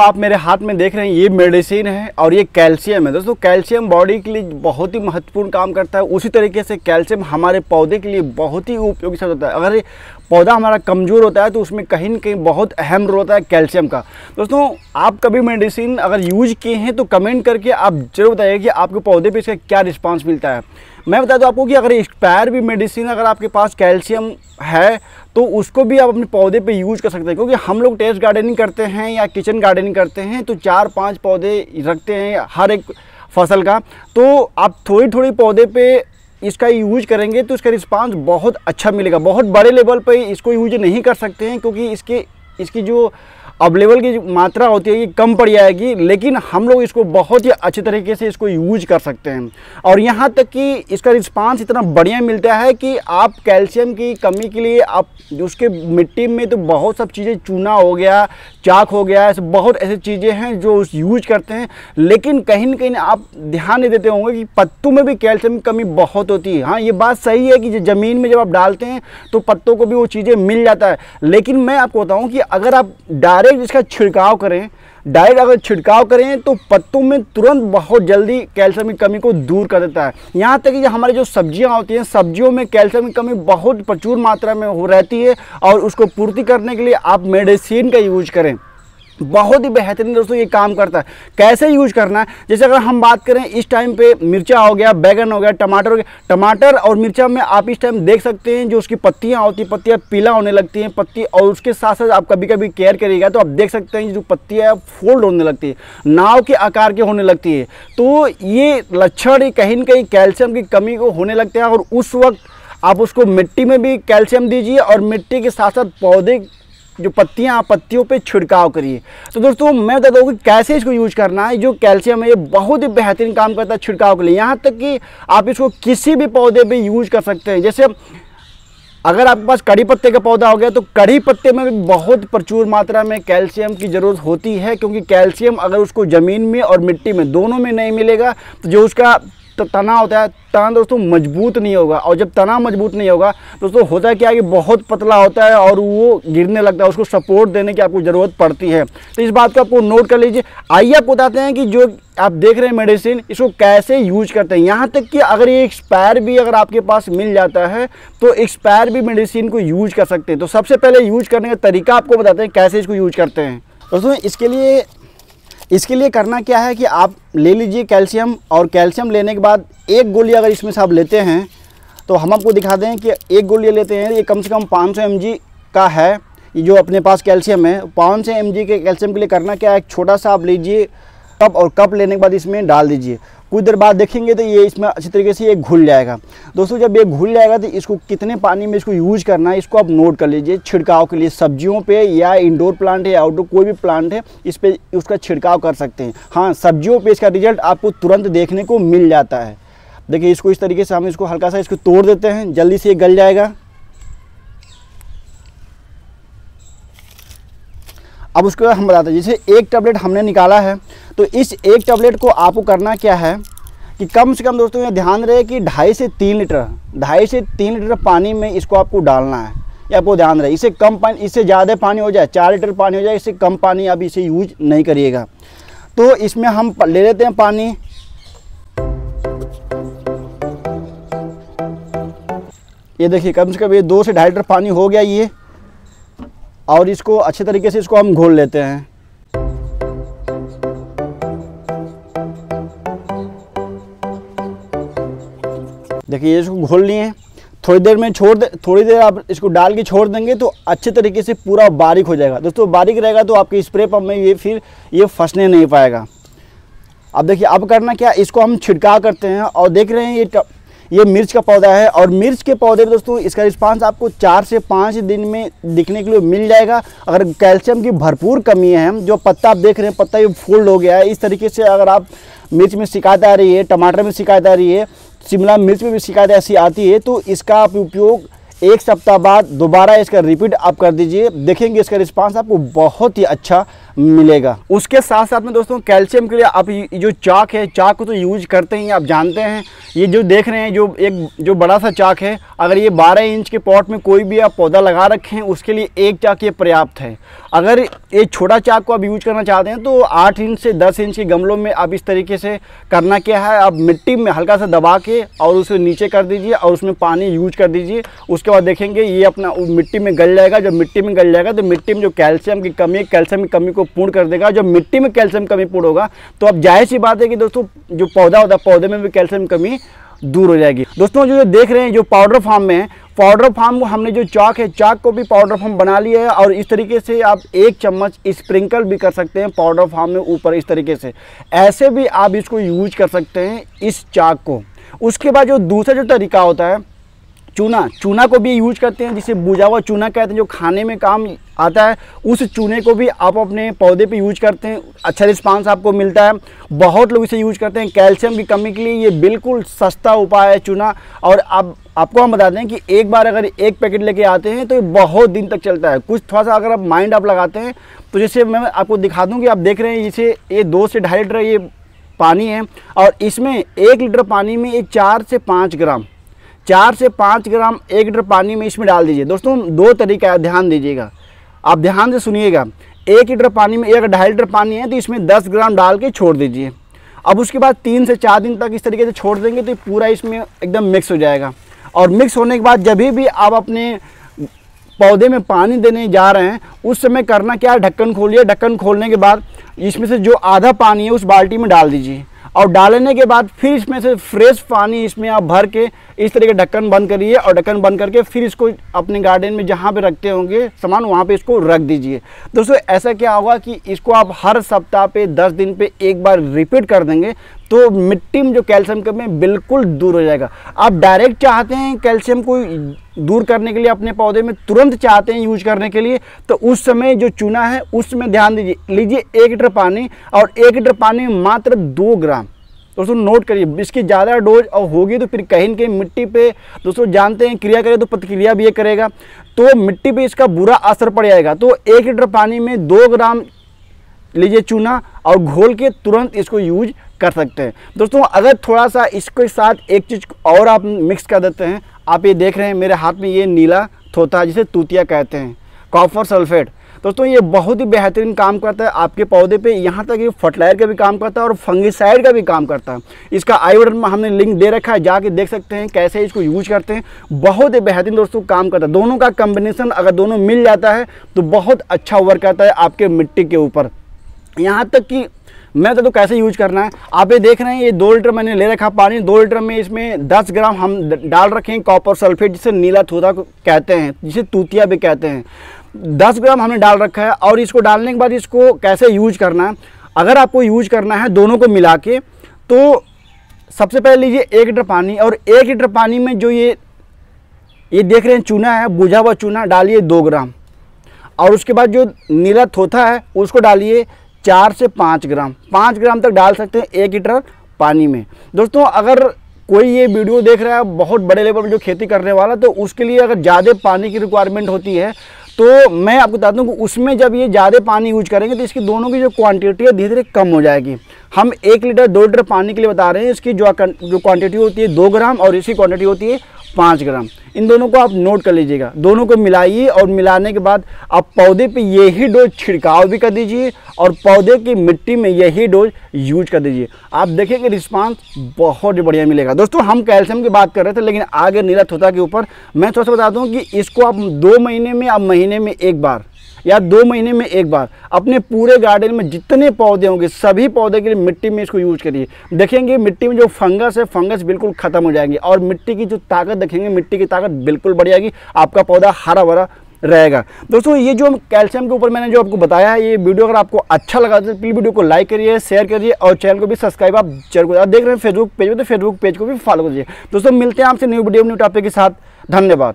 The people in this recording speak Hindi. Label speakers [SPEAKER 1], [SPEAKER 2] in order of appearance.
[SPEAKER 1] आप मेरे हाथ में देख रहे हैं, ये मेडिसिन है और ये कैल्शियम है। दोस्तों, कैल्शियम बॉडी के लिए बहुत ही महत्वपूर्ण काम करता है। उसी तरीके से कैल्शियम हमारे पौधे के लिए बहुत ही उपयोगी साबित होता है। अगर पौधा हमारा कमज़ोर होता है तो उसमें कहीं ना कहीं बहुत अहम रोल होता है कैल्शियम का। दोस्तों, आप कभी मेडिसिन अगर यूज़ किए हैं तो कमेंट करके आप ज़रूर बताइए कि आपके पौधे पर इसका क्या रिस्पॉन्स मिलता है। मैं बता दूँ आपको कि अगर एक्सपायर भी मेडिसिन अगर आपके पास कैल्शियम है तो उसको भी आप अपने पौधे पे यूज़ कर सकते हैं। क्योंकि हम लोग टेस्ट गार्डनिंग करते हैं या किचन गार्डनिंग करते हैं तो चार पाँच पौधे रखते हैं हर एक फ़सल का। तो आप थोड़ी थोड़ी पौधे पे इसका यूज़ करेंगे तो इसका रिस्पांस बहुत अच्छा मिलेगा। बहुत बड़े लेवल पे इसको यूज़ नहीं कर सकते हैं, क्योंकि इसके, इसकी जो अवेलेबल की मात्रा होती है ये कम पड़ जाएगी, लेकिन हम लोग इसको बहुत ही अच्छे तरीके से इसको यूज़ कर सकते हैं। और यहाँ तक कि इसका रिस्पांस इतना बढ़िया मिलता है कि आप कैल्शियम की कमी के लिए आप उसके मिट्टी में तो बहुत सब चीज़ें चूना हो गया, चाक हो गया, ऐसे बहुत ऐसी चीज़ें हैं जो उस यूज़ करते हैं। लेकिन कहीं ना कहीं आप ध्यान नहीं देते होंगे कि पत्तों में भी कैल्शियम की कमी बहुत होती है। हाँ ये बात सही है कि ज़मीन में जब आप डालते हैं तो पत्तों को भी वो चीज़ें मिल जाता है। लेकिन मैं आपको बताऊँ कि अगर आप डायरेक्ट डायरेक्ट इसका छिड़काव करें डायरेक्ट अगर छिड़काव करें तो पत्तों में तुरंत बहुत जल्दी कैल्शियम की कमी को दूर कर देता है। यहाँ तक कि हमारी जो सब्ज़ियाँ होती हैं, सब्जियों में कैल्शियम की कमी बहुत प्रचुर मात्रा में हो रहती है और उसको पूर्ति करने के लिए आप मेडिसिन का यूज़ करें। बहुत ही बेहतरीन दोस्तों ये काम करता है। कैसे यूज़ करना है? जैसे अगर हम बात करें, इस टाइम पे मिर्चा हो गया, बैगन हो गया, टमाटर हो गया, टमाटर और मिर्चा में आप इस टाइम देख सकते हैं जो उसकी पत्तियाँ होती हैं, पत्तियाँ पीला होने लगती हैं, पत्ती और उसके साथ साथ आप कभी कभी केयर करिएगा तो आप देख सकते हैं जो पत्तियाँ फोल्ड होने लगती है, नाव के आकार के होने लगती है। तो ये लक्षण कहीं ना कहीं कैल्शियम की कमी को होने लगते हैं और उस वक्त आप उसको मिट्टी में भी कैल्शियम दीजिए और मिट्टी के साथ साथ पौधे जो पत्तियाँ पत्तियों पे छिड़काव करिए। तो दोस्तों, मैं बता दूँ कि कैसे इसको यूज़ करना है, जो कैल्शियम है, ये बहुत ही बेहतरीन काम करता है छिड़काव के लिए। यहाँ तक कि आप इसको किसी भी पौधे पर यूज़ कर सकते हैं। जैसे अगर आपके पास कड़ी पत्ते का पौधा हो गया तो कड़ी पत्ते में भी बहुत प्रचुर मात्रा में कैल्शियम की ज़रूरत होती है, क्योंकि कैल्शियम अगर उसको ज़मीन में और मिट्टी में दोनों में नहीं मिलेगा तो जो उसका तो तना होता है तना दोस्तों मज़बूत नहीं होगा। और जब तना मज़बूत नहीं होगा, दोस्तों होता क्या है कि बहुत पतला होता है और वो गिरने लगता है, उसको सपोर्ट देने की आपको ज़रूरत पड़ती है। तो इस बात को आपको नोट कर लीजिए। आइए आप बताते हैं कि जो आप देख रहे हैं मेडिसिन इसको कैसे यूज़ करते हैं। यहाँ तक कि अगर ये एक्सपायर भी अगर आपके पास मिल जाता है तो एक्सपायर भी मेडिसिन को यूज़ कर सकते हैं। तो सबसे पहले यूज़ करने का तरीका आपको बताते हैं, कैसे इसको यूज़ करते हैं। दोस्तों, इसके लिए इसके लिए करना क्या है कि आप ले लीजिए कैल्शियम और कैल्शियम लेने के बाद एक गोली अगर इसमें से आप लेते हैं तो हम आपको दिखा दें कि एक गोली लेते हैं, ये कम से कम 500 सौ का है जो अपने पास कैल्शियम है, पाँच सौ एम के कैल्शियम के लिए करना क्या है, एक छोटा सा आप लीजिए कप और कप लेने के बाद इसमें डाल दीजिए। कुछ देर बाद देखेंगे तो ये इसमें अच्छी तरीके से ये घुल जाएगा। दोस्तों, जब ये घुल जाएगा तो इसको कितने पानी में इसको यूज़ करना है, इसको आप नोट कर लीजिए। छिड़काव के लिए सब्जियों पे या इंडोर प्लांट है आउटडोर कोई भी प्लांट है, इस पर उसका छिड़काव कर सकते हैं। हाँ सब्जियों पर इसका रिज़ल्ट आपको तुरंत देखने को मिल जाता है। देखिए, इसको इस तरीके से हम इसको हल्का सा इसको तोड़ देते हैं। जल्दी से ये गल जाएगा। अब उसके बाद हम बताते हैं। जैसे एक टैबलेट हमने निकाला है तो इस एक टैबलेट को आपको करना क्या है कि कम से कम दोस्तों ये ध्यान रहे कि ढाई से तीन लीटर, ढाई से तीन लीटर पानी में इसको आपको डालना है। ये आपको ध्यान रहे इससे कम पानी, इससे ज़्यादा पानी हो जाए, चार लीटर पानी हो जाए, इससे कम पानी आप इसे यूज़ नहीं करिएगा। तो इसमें हम ले लेते हैं पानी। ये देखिए, कम से कम ये दो से ढाई लीटर पानी हो गया ये। और इसको अच्छे तरीके से इसको हम घोल लेते हैं। देखिए इसको घोल लिए थोड़ी देर में छोड़ दे, थोड़ी देर आप इसको डाल के छोड़ देंगे तो अच्छे तरीके से पूरा बारीक हो जाएगा। दोस्तों, बारीक रहेगा तो आपके स्प्रे पंप में ये फिर ये फंसने नहीं पाएगा। अब देखिए, अब करना क्या, इसको हम छिड़काव करते हैं और देख रहे हैं ये ये मिर्च का पौधा है और मिर्च के पौधे दोस्तों, इसका रिस्पांस आपको चार से पाँच दिन में दिखने के लिए मिल जाएगा। अगर कैल्शियम की भरपूर कमी है जो पत्ता आप देख रहे हैं, पत्ता ये फोल्ड हो गया है। इस तरीके से अगर आप मिर्च में शिकायत आ रही है, टमाटर में शिकायत आ रही है शिमला मिर्च में भी शिकायत ऐसी आती है तो इसका आप उपयोग एक सप्ताह बाद दोबारा इसका रिपीट आप कर दीजिए। देखेंगे इसका रिस्पांस आपको बहुत ही अच्छा मिलेगा। उसके साथ साथ में दोस्तों कैल्शियम के लिए आप जो चाक है, चाक को तो यूज़ करते ही आप जानते हैं। ये जो देख रहे हैं, जो एक, जो बड़ा सा चाक है, अगर ये 12 इंच के पॉट में कोई भी आप पौधा लगा रखे हैं, उसके लिए एक चाक ये पर्याप्त है। अगर ये छोटा चाक को आप यूज़ करना चाहते हैं तो आठ इंच से 10 इंच के गमलों में आप इस तरीके से करना क्या है, आप मिट्टी में हल्का सा दबा के और उसे नीचे कर दीजिए और उसमें पानी यूज़ कर दीजिए। उसके बाद देखेंगे ये अपना मिट्टी में गल जाएगा। जब मिट्टी में गल जाएगा तो मिट्टी में जो कैल्शियम की कमी है, कैल्शियम की कमी को पूर्ण कर देगा। जब मिट्टी में कैल्शियम कमी पूर्ण होगा तो अब ज़ाहिर सी बात है कि दोस्तों, जो पौधा होता है, पौधे में भी कैल्शियम कमी दूर हो जाएगी। दोस्तों, जो देख रहे हैं, जो पाउडर फार्म में है, पाउडर फार्म को हमने जो चाक है, चाक को भी पाउडर फार्म बना लिया है। और इस तरीके से आप एक चम्मच स्प्रिंकल भी कर सकते हैं पाउडर फार्म में ऊपर इस तरीके से। ऐसे भी आप इसको यूज़ कर सकते हैं, इस चाक को। उसके बाद जो दूसरा जो तरीका होता है चूना चूना को भी यूज़ करते हैं, जिसे बुझा हुआ चूना कहते हैं, जो खाने में काम आता है, उस चूने को भी आप अपने पौधे पे यूज़ करते हैं अच्छा रिस्पांस आपको मिलता है। बहुत लोग इसे यूज़ करते हैं, कैल्शियम की कमी के लिए ये बिल्कुल सस्ता उपाय है चूना। और अब आपको हम बता दें कि एक बार अगर एक पैकेट लेके आते हैं तो ये बहुत दिन तक चलता है। कुछ थोड़ा सा अगर आप माइंड आप लगाते हैं तो जैसे मैं आपको दिखा दूँ कि आप देख रहे हैं, इसे ये दो से ढाई लीटर ये पानी है, और इसमें एक लीटर पानी में एक चार से पाँच ग्राम चार से पाँच ग्राम एक लीटर पानी में इसमें डाल दीजिए। दोस्तों, दो तरीका है, ध्यान दीजिएगा। आप ध्यान से सुनिएगा। एक लीटर पानी में, एक ढाई लीटर पानी है तो इसमें दस ग्राम डाल के छोड़ दीजिए। अब उसके बाद तीन से चार दिन तक इस तरीके से छोड़ देंगे तो पूरा इसमें एकदम मिक्स हो जाएगा। और मिक्स होने के बाद जब भी आप अपने पौधे में पानी देने जा रहे हैं, उस समय करना क्या है? ढक्कन खोलिए। ढक्कन खोलने के बाद इसमें से जो आधा पानी है, उस बाल्टी में डाल दीजिए। और डालने के बाद फिर इसमें से फ्रेश पानी इसमें आप भर के इस तरह के ढक्कन बंद करिए और ढक्कन बंद करके फिर इसको अपने गार्डन में जहाँ पे रखते होंगे सामान, वहाँ पे इसको रख दीजिए। दोस्तों, ऐसा क्या होगा कि इसको आप हर सप्ताह पे दस दिन पे एक बार रिपीट कर देंगे तो मिट्टी में जो कैल्शियम कमी बिल्कुल दूर हो जाएगा। आप डायरेक्ट चाहते हैं कैल्शियम को दूर करने के लिए अपने पौधे में, तुरंत चाहते हैं यूज़ करने के लिए तो उस समय जो चूना है, उसमें ध्यान दीजिए। लीजिए एक लीटर पानी और एक लीटर पानी में मात्र दो ग्राम। दोस्तों नोट करिए, इसकी ज़्यादा डोज और होगी तो फिर कहीं कहीं मिट्टी पे, दोस्तों, जानते हैं, क्रिया करे तो प्रतिक्रिया भी ये करेगा। तो मिट्टी पे इसका बुरा असर पड़ जाएगा। तो एक लीटर पानी में दो ग्राम लीजिए चूना और घोल के तुरंत इसको यूज़ कर सकते हैं। दोस्तों, अगर थोड़ा सा इसके साथ एक चीज़ और आप मिक्स कर देते हैं, आप ये देख रहे हैं, मेरे हाथ में ये नीला थोता जिसे तूतिया कहते हैं कॉपर सल्फेट। दोस्तों, ये बहुत ही बेहतरीन काम करता है आपके पौधे पे। यहाँ तक ये फर्टिलाइज़र का भी काम करता है और फंगिसाइड का भी काम करता है। इसका आई में हमने लिंक दे रखा है, जाके देख सकते हैं कैसे इसको यूज़ करते हैं। बहुत ही बेहतरीन दोस्तों काम करता है। दोनों का कम्बिनेशन अगर दोनों मिल जाता है तो बहुत अच्छा वर्क करता है आपके मिट्टी के ऊपर। यहाँ तक कि मैं तो, तो कैसे यूज़ करना है? आप ये देख रहे हैं ये दो लीटर मैंने ले रखा पानी दो लीटर में इसमें दस ग्राम हम डाल रखे हैं कॉपर सल्फेट जिसे नीला थूदा कहते हैं जिसे तूतिया भी कहते हैं। दस ग्राम हमने डाल रखा है और इसको डालने के बाद इसको कैसे यूज़ करना है? अगर आपको यूज़ करना है दोनों को मिला के तो सबसे पहले लीजिए एक लीटर पानी और एक लीटर पानी में जो ये ये देख रहे हैं चूना है बुझा हुआ चूना डालिए दो ग्राम। और उसके बाद जो नीला थोथा है उसको डालिए चार से पाँच ग्राम। पाँच ग्राम तक डाल सकते हैं एक लीटर पानी में। दोस्तों, अगर कोई ये वीडियो देख रहा है, बहुत बड़े लेवल पर जो खेती करने वाला तो उसके लिए अगर ज़्यादा पानी की रिक्वायरमेंट होती है तो मैं आपको बता दूँ कि उसमें जब ये ज़्यादा पानी यूज़ करेंगे तो इसकी दोनों की जो क्वांटिटी है धीरे धीरे कम हो जाएगी। हम एक लीटर, दो लीटर पानी के लिए बता रहे हैं, इसकी जो जो क्वांटिटी होती है दो ग्राम और इसकी क्वांटिटी होती है पाँच ग्राम। इन दोनों को आप नोट कर लीजिएगा। दोनों को मिलाइए और मिलाने के बाद आप पौधे पे यही डोज छिड़काव भी कर दीजिए और पौधे की मिट्टी में यही डोज यूज़ कर दीजिए। आप देखेंगे रिस्पांस बहुत ही बढ़िया मिलेगा। दोस्तों, हम कैल्शियम की बात कर रहे थे, लेकिन आगे नीला थोता के ऊपर मैं थोड़ा सा बता दूँ कि इसको आप दो महीने में आप महीने में एक बार या दो महीने में एक बार। अपने पूरे गार्डन में जितने पौधे होंगे, सभी पौधे के लिए मिट्टी में इसको यूज़ करिए। देखेंगे, मिट्टी में जो फंगस है फंगस बिल्कुल ख़त्म हो जाएँगे और मिट्टी की जो ताकत देखेंगे, मिट्टी की ताकत बिल्कुल बढ़ जाएगी, आपका पौधा हरा भरा रहेगा। दोस्तों, ये जो कैल्शियम के ऊपर मैंने जो आपको बताया है, ये वीडियो अगर आपको अच्छा लगा तो प्लीज़ वीडियो को लाइक करिए शेयर करिए और चैनल को भी सब्सक्राइब आप ज़रूर आप देख रहे हैं फेसबुक पेज में तो फेसबुक पेज को भी फॉलो करिए। दोस्तों, मिलते हैं आपसे न्यू वीडियो न्यू टॉपिक के साथ। धन्यवाद।